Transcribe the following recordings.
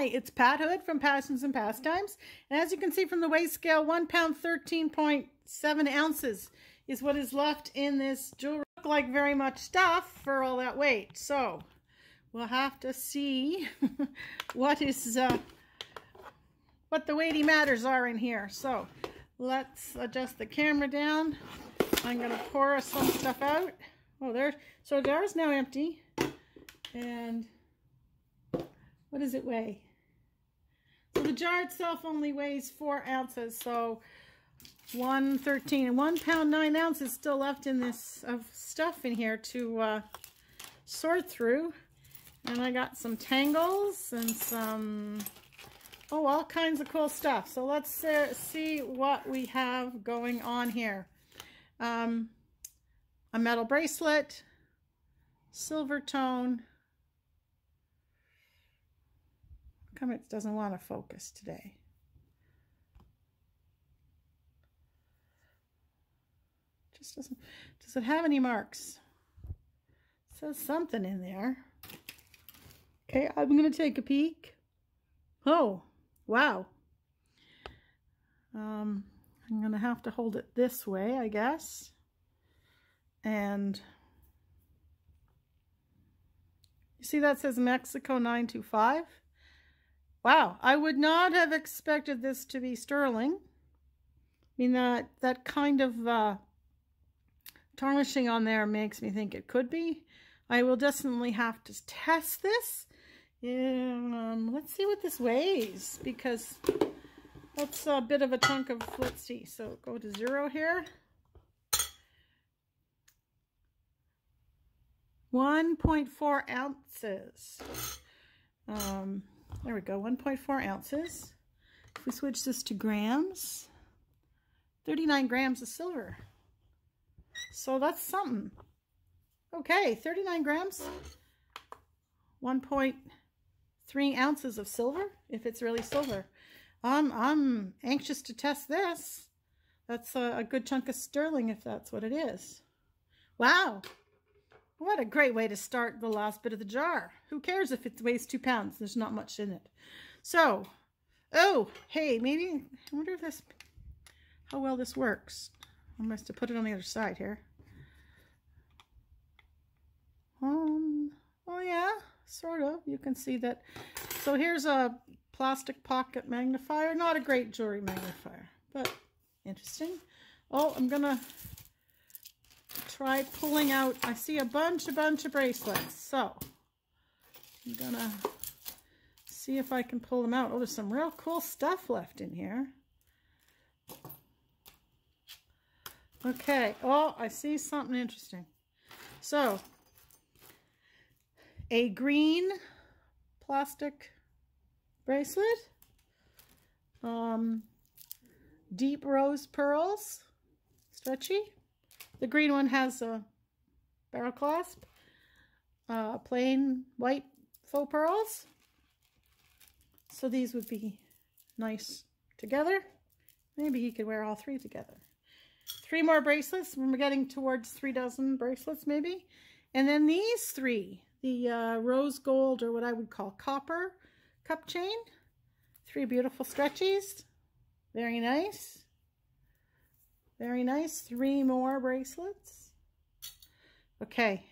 Hi, it's Pat Hood from Passions and Pastimes. And as you can see from the weight scale, one pound, 13.7 ounces is what is left in this jewelry. Look like very much stuff for all that weight. So we'll have to see what is, uh, what the weighty matters are in here. So let's adjust the camera down. I'm going to pour some stuff out. Oh, there. So the jar is now empty. And what does it weigh? The jar itself only weighs four ounces. So 113 and one pound nine ounces still left in this of stuff in here to uh, sort through. And I got some tangles and some, oh, all kinds of cool stuff. So let's uh, see what we have going on here. Um, a metal bracelet, silver tone, come it doesn't want to focus today? Just doesn't, does it have any marks? It says something in there. Okay, I'm going to take a peek. Oh, wow. Um, I'm going to have to hold it this way, I guess. And you see that says Mexico 925? Wow, I would not have expected this to be sterling. I mean, that, that kind of uh, tarnishing on there makes me think it could be. I will definitely have to test this. Um, let's see what this weighs, because that's a bit of a chunk of, let's see, so go to zero here. 1.4 ounces. Um, there we go, 1.4 ounces. If we switch this to grams, 39 grams of silver. So that's something. Okay, 39 grams, 1.3 ounces of silver, if it's really silver. Um, I'm anxious to test this. That's a, a good chunk of sterling if that's what it is. Wow, what a great way to start the last bit of the jar. Who cares if it weighs two pounds? There's not much in it. So, oh, hey, maybe, I wonder if this, how well this works. I must have put it on the other side here. Um, oh yeah, sort of. You can see that. So here's a plastic pocket magnifier. Not a great jewelry magnifier, but interesting. Oh, I'm going to try pulling out. I see a bunch, a bunch of bracelets. So I'm to see if I can pull them out. Oh, there's some real cool stuff left in here. Okay. Oh, I see something interesting. So a green plastic bracelet. Um, deep rose pearls. Stretchy. The green one has a barrel clasp, uh, plain white faux pearls. So these would be nice together. Maybe he could wear all three together. Three more bracelets. We're getting towards three dozen bracelets maybe. And then these three, the uh, rose gold or what I would call copper cup chain. Three beautiful stretchies. Very nice. Very nice. Three more bracelets. Okay.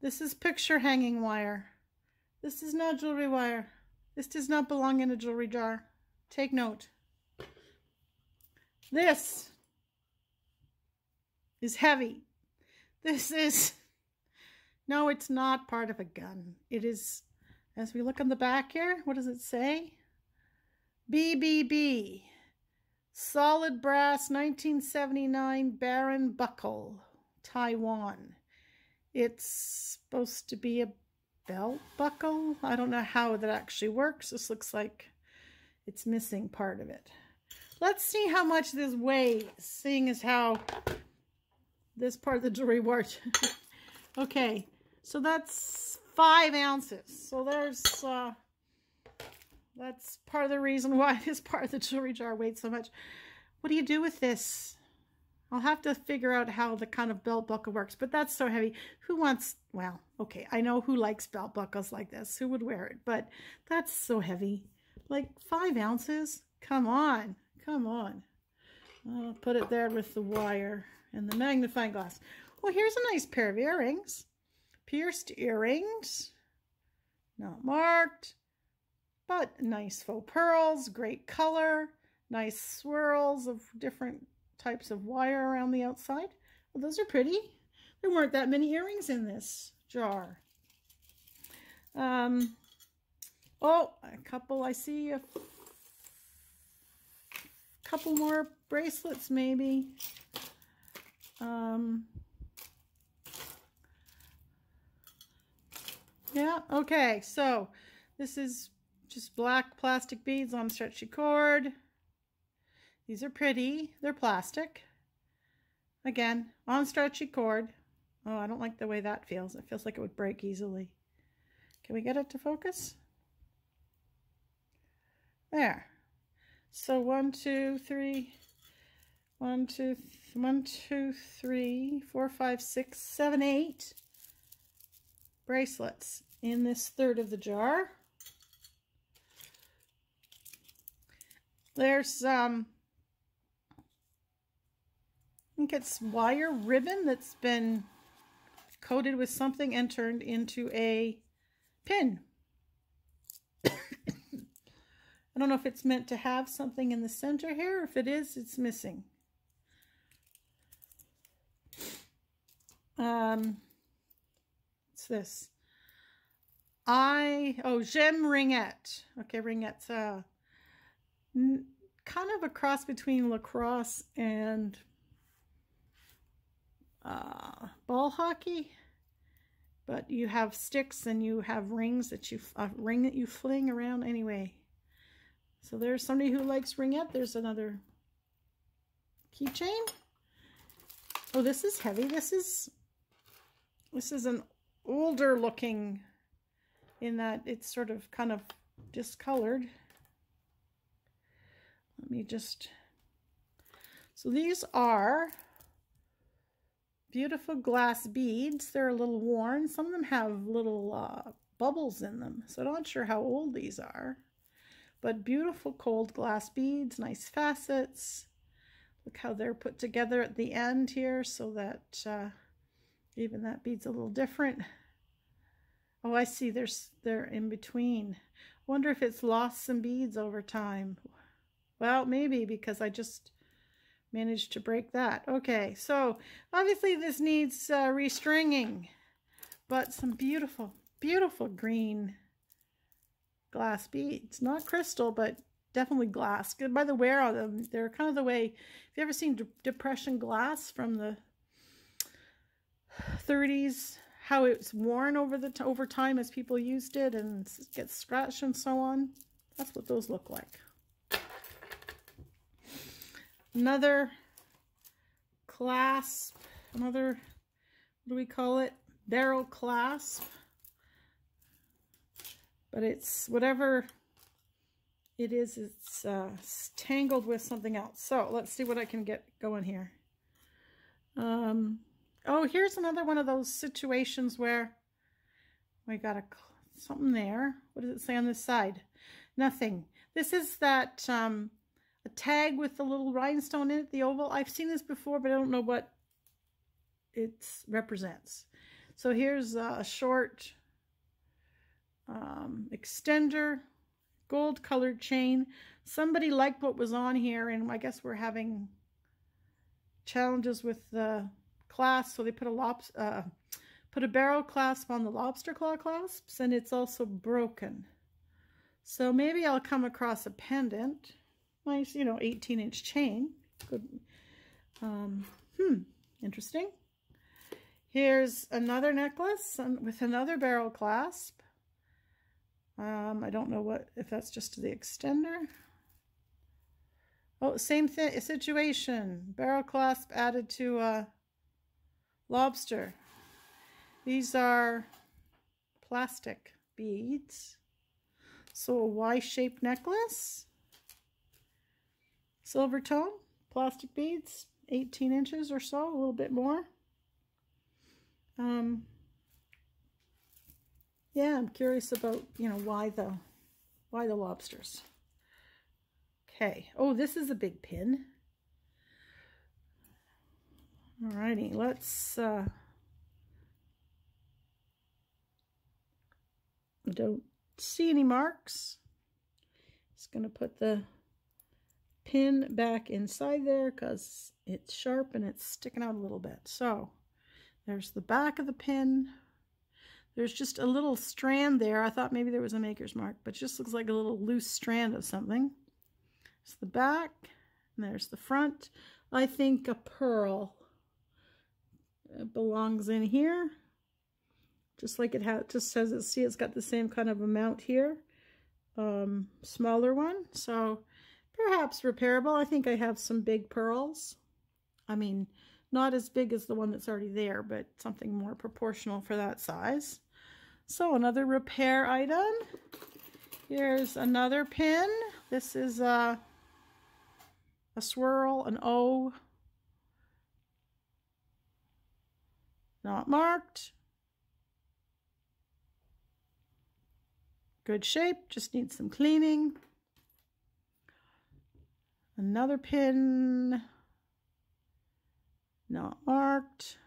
This is picture hanging wire. This is not jewelry wire. This does not belong in a jewelry jar. Take note. This is heavy. This is, no, it's not part of a gun. It is, as we look on the back here, what does it say? BBB. Solid brass 1979 Baron buckle, Taiwan. It's supposed to be a belt buckle. I don't know how that actually works. This looks like it's missing part of it. Let's see how much this weighs, seeing as how this part of the jewelry worked. okay, so that's five ounces. So there's uh, that's part of the reason why this part of the jewelry jar weighs so much. What do you do with this? I'll have to figure out how the kind of belt buckle works, but that's so heavy. Who wants, well, okay, I know who likes belt buckles like this. Who would wear it? But that's so heavy. Like five ounces? Come on, come on. I'll put it there with the wire and the magnifying glass. Well, here's a nice pair of earrings. Pierced earrings. Not marked, but nice faux pearls, great color, nice swirls of different types of wire around the outside. Well, those are pretty. There weren't that many earrings in this jar. Um, oh, a couple, I see a couple more bracelets maybe. Um, yeah, okay, so this is just black plastic beads on stretchy cord. These are pretty. They're plastic. Again, on stretchy cord. Oh, I don't like the way that feels. It feels like it would break easily. Can we get it to focus? There. So one, two, three, one, two, th one, two, three, four, five, six, seven, eight bracelets in this third of the jar. There's um, I think it's wire ribbon that's been coated with something and turned into a pin. I don't know if it's meant to have something in the center here. If it is, it's missing. Um, what's this? I, oh, gem ringette. Okay, ringette's uh, kind of a cross between lacrosse and uh, ball hockey, but you have sticks and you have rings that you, a ring that you fling around anyway. So there's somebody who likes ringette. There's another keychain. Oh, this is heavy. This is, this is an older looking in that it's sort of kind of discolored. Let me just, so these are Beautiful glass beads. They're a little worn. Some of them have little uh, bubbles in them, so I'm not sure how old these are. But beautiful cold glass beads, nice facets. Look how they're put together at the end here so that uh, even that bead's a little different. Oh, I see. There's they're in between. Wonder if it's lost some beads over time. Well, maybe because I just managed to break that. Okay, so obviously this needs uh, restringing, but some beautiful, beautiful green glass beads. Not crystal, but definitely glass. Good by the wear on them. They're kind of the way, have you ever seen depression glass from the 30s? How it's worn over the over time as people used it and gets scratched and so on. That's what those look like. Another clasp, another, what do we call it? Barrel clasp. But it's whatever it is, it's uh, tangled with something else. So let's see what I can get going here. Um, oh, here's another one of those situations where we got a something there. What does it say on this side? Nothing. This is that um, a tag with the little rhinestone in it, the oval. I've seen this before, but I don't know what it represents. So here's a short um, extender, gold colored chain. Somebody liked what was on here, and I guess we're having challenges with the clasp, so they put a lobs uh, put a barrel clasp on the lobster claw clasps, and it's also broken. So maybe I'll come across a pendant nice, you know, 18 inch chain. Good. Um, hmm, interesting. Here's another necklace with another barrel clasp. Um, I don't know what if that's just the extender. Oh, same thing situation. Barrel clasp added to a lobster. These are plastic beads. So a Y-shaped necklace. Silver tone, plastic beads. 18 inches or so, a little bit more. Um, yeah, I'm curious about, you know, why the, why the lobsters. Okay. Oh, this is a big pin. Alrighty, let's, uh, don't see any marks. Just going to put the pin back inside there because it's sharp and it's sticking out a little bit. So there's the back of the pin. There's just a little strand there. I thought maybe there was a maker's mark, but just looks like a little loose strand of something. There's the back, and there's the front. I think a pearl it belongs in here. Just like it has, just says it, see it's got the same kind of amount here. Um, smaller one, so perhaps repairable. I think I have some big pearls. I mean, not as big as the one that's already there, but something more proportional for that size. So another repair item. Here's another pin. This is a, a swirl, an O. Not marked. Good shape, just needs some cleaning. Another pin, not marked.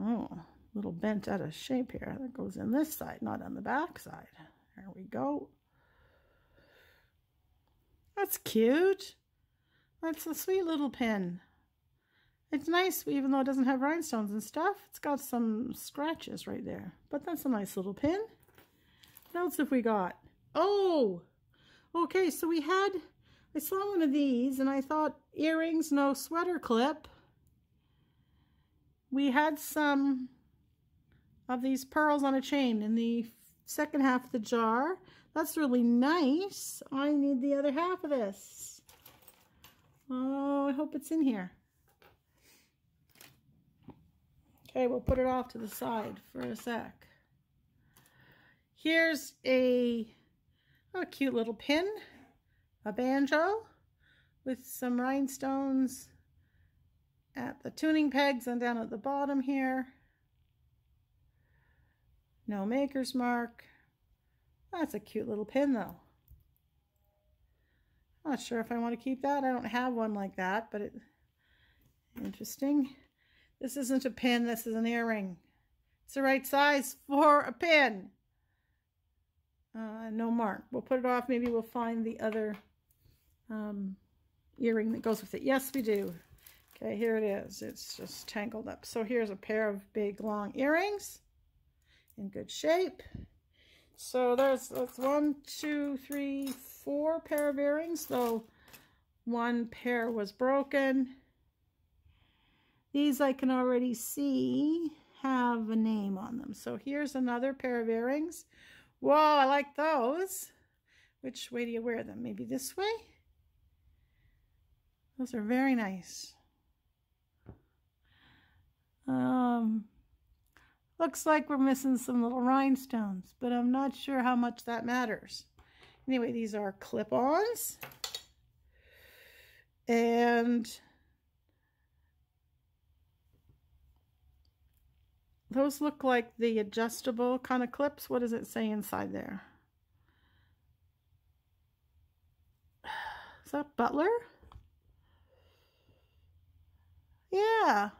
Oh, a little bent out of shape here. That goes in this side, not on the back side. There we go. That's cute. That's a sweet little pin. It's nice, even though it doesn't have rhinestones and stuff. It's got some scratches right there. But that's a nice little pin. What else have we got? Oh! Okay, so we had... I saw one of these, and I thought earrings, no sweater clip. We had some of these pearls on a chain in the second half of the jar. That's really nice. I need the other half of this. Oh, I hope it's in here. Okay, we'll put it off to the side for a sec. Here's a, a cute little pin, a banjo with some rhinestones at the tuning pegs and down at the bottom here. No maker's mark. That's a cute little pin though. Not sure if I want to keep that. I don't have one like that, but it interesting. This isn't a pin, this is an earring. It's the right size for a pin. Uh, no mark. We'll put it off. Maybe we'll find the other um, earring that goes with it. Yes, we do. Okay, here it is. It's just tangled up. So here's a pair of big, long earrings in good shape. So there's that's one, two, three, four pair of earrings, though one pair was broken. These I can already see have a name on them. So here's another pair of earrings. Whoa, I like those. Which way do you wear them? Maybe this way? Those are very nice. Um, looks like we're missing some little rhinestones, but I'm not sure how much that matters. Anyway, these are clip-ons. And Those look like the adjustable kind of clips. What does it say inside there? Is that Butler? Yeah.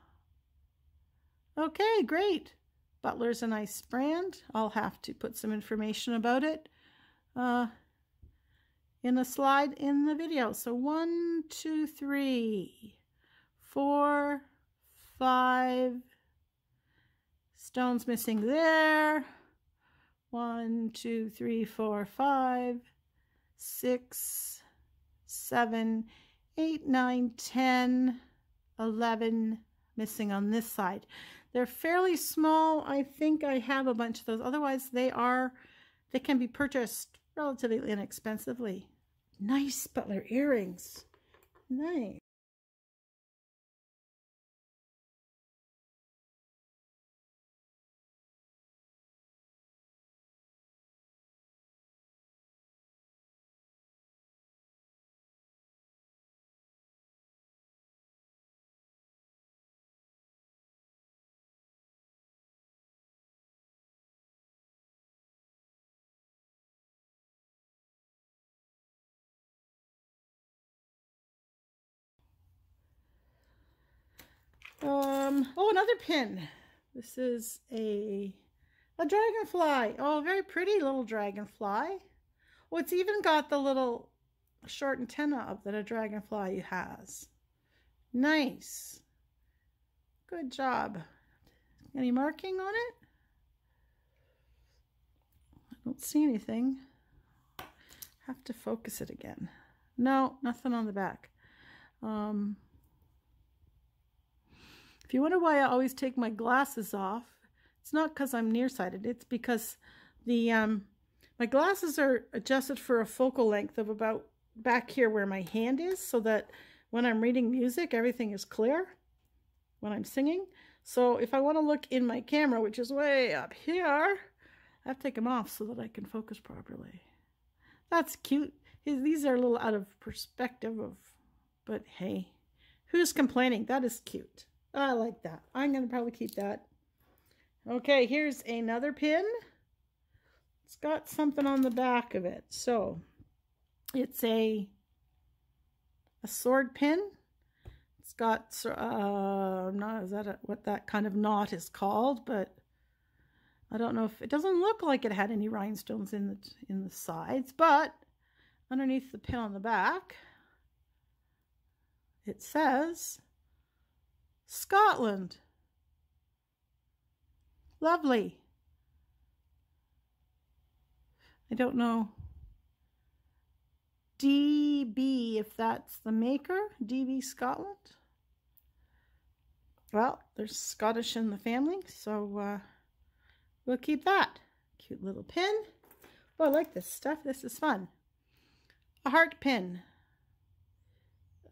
Okay, great. Butler's a nice brand. I'll have to put some information about it uh, in a slide in the video. So one, two, three, four, five, Stones missing there. One, two, three, four, five, six, seven, eight, nine, ten, eleven missing on this side. They're fairly small. I think I have a bunch of those. Otherwise, they are, they can be purchased relatively inexpensively. Nice butler earrings. Nice. Um, oh, another pin. This is a, a dragonfly. Oh, very pretty little dragonfly. Oh, it's even got the little short antenna up that a dragonfly has. Nice. Good job. Any marking on it? I don't see anything. Have to focus it again. No, nothing on the back. Um, you wonder why I always take my glasses off, it's not because I'm nearsighted. It's because the um, my glasses are adjusted for a focal length of about back here where my hand is so that when I'm reading music, everything is clear when I'm singing. So if I want to look in my camera, which is way up here, I have to take them off so that I can focus properly. That's cute. These are a little out of perspective of, but hey, who's complaining? That is cute. I like that. I'm going to probably keep that. Okay, here's another pin. It's got something on the back of it. So it's a a sword pin. It's got uh not is that a, what that kind of knot is called, but I don't know if it doesn't look like it had any rhinestones in the in the sides, but underneath the pin on the back it says Scotland. Lovely. I don't know. DB, if that's the maker. DB Scotland. Well, there's Scottish in the family, so uh, we'll keep that. Cute little pin. Oh, I like this stuff. This is fun. A heart pin.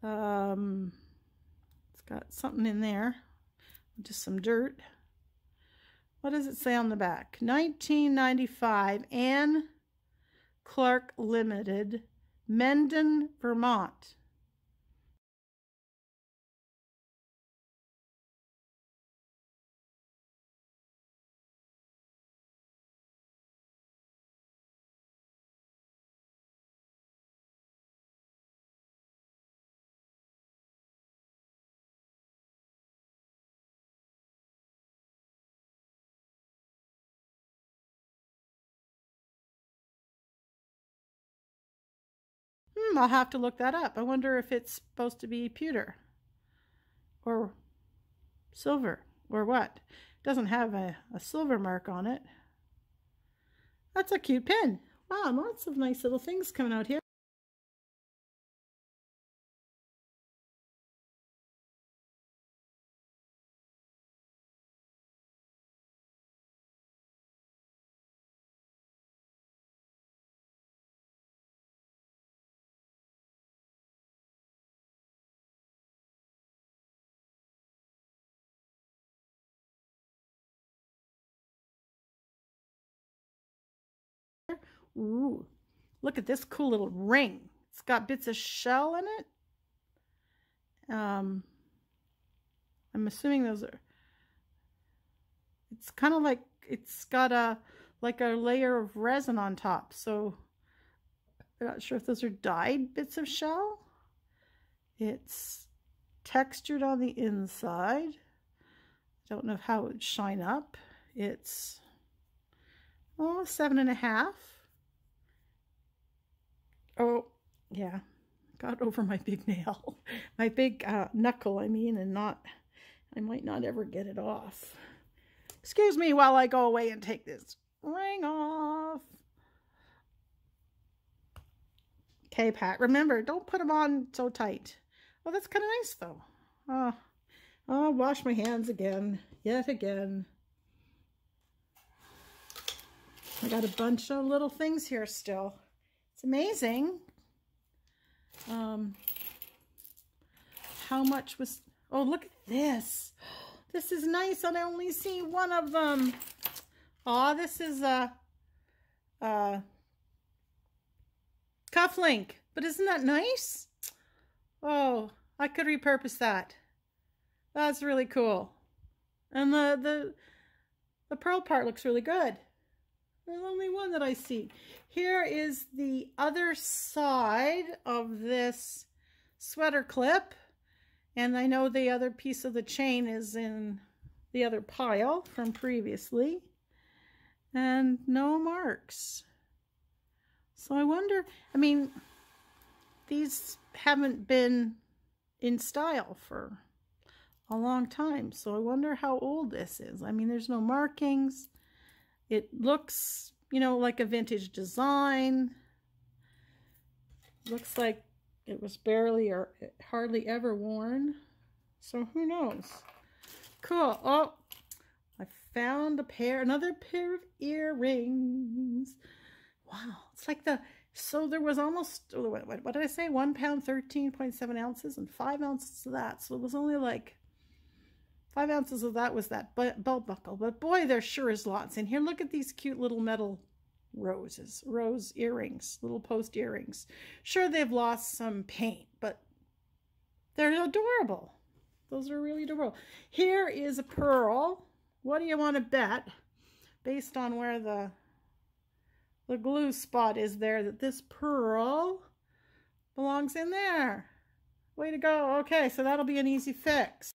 Um, got something in there. Just some dirt. What does it say on the back? 1995 Ann Clark Limited, Mendon, Vermont. Hmm, I'll have to look that up. I wonder if it's supposed to be pewter or silver or what. It doesn't have a, a silver mark on it. That's a cute pin. Wow, lots of nice little things coming out here. Ooh, look at this cool little ring. It's got bits of shell in it. Um, I'm assuming those are, it's kind of like, it's got a, like a layer of resin on top. So I'm not sure if those are dyed bits of shell. It's textured on the inside. I don't know how it would shine up. It's, oh, seven and a half. Oh, yeah. Got over my big nail. my big uh, knuckle, I mean, and not, I might not ever get it off. Excuse me while I go away and take this ring off. Okay, Pat, remember, don't put them on so tight. Oh, that's kind of nice, though. Oh, I'll wash my hands again, yet again. I got a bunch of little things here still. It's amazing um, how much was... Oh, look at this. This is nice, and I only see one of them. Oh, this is a, a cufflink. But isn't that nice? Oh, I could repurpose that. That's really cool. And the, the, the pearl part looks really good. There's only one that I see. Here is the other side of this sweater clip. And I know the other piece of the chain is in the other pile from previously. And no marks. So I wonder, I mean, these haven't been in style for a long time. So I wonder how old this is. I mean, there's no markings. It looks, you know, like a vintage design. Looks like it was barely or hardly ever worn. So who knows? Cool. Oh, I found a pair, another pair of earrings. Wow. It's like the, so there was almost, what, what did I say? One pound, 13.7 ounces and five ounces of that. So it was only like five ounces of that was that belt buckle. But boy, there sure is lots in here. Look at these cute little metal roses, rose earrings, little post earrings. Sure, they've lost some paint, but they're adorable. Those are really adorable. Here is a pearl. What do you want to bet, based on where the the glue spot is there, that this pearl belongs in there? Way to go. Okay, so that'll be an easy fix.